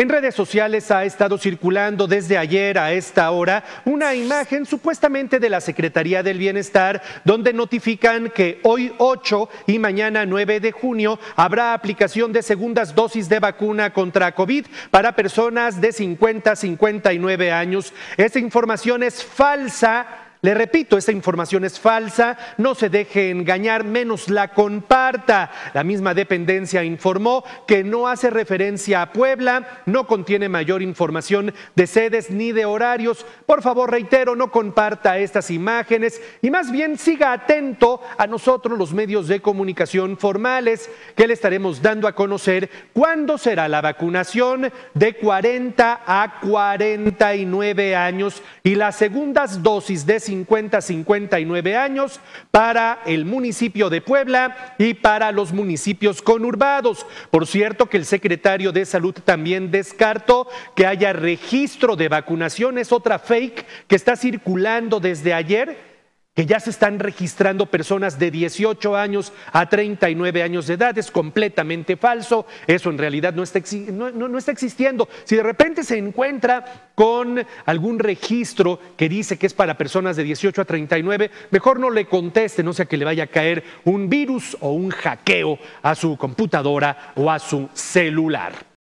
En redes sociales ha estado circulando desde ayer a esta hora una imagen supuestamente de la Secretaría del Bienestar donde notifican que hoy 8 y mañana 9 de junio habrá aplicación de segundas dosis de vacuna contra COVID para personas de 50 a 59 años. Esta información es falsa. Le repito, esta información es falsa, no se deje engañar, menos la comparta. La misma dependencia informó que no hace referencia a Puebla, no contiene mayor información de sedes ni de horarios. Por favor, reitero, no comparta estas imágenes y más bien siga atento a nosotros los medios de comunicación formales que le estaremos dando a conocer cuándo será la vacunación de 40 a 49 años y las segundas dosis de 50 59 años para el municipio de Puebla y para los municipios conurbados. Por cierto que el secretario de Salud también descartó que haya registro de vacunación, es otra fake que está circulando desde ayer que ya se están registrando personas de 18 años a 39 años de edad. Es completamente falso. Eso en realidad no está, no, no, está, existiendo. Si de repente se encuentra con algún registro que dice que es para personas de 18 a 39, mejor no le conteste, no sea que le vaya a caer un virus o un hackeo a su computadora o a su celular.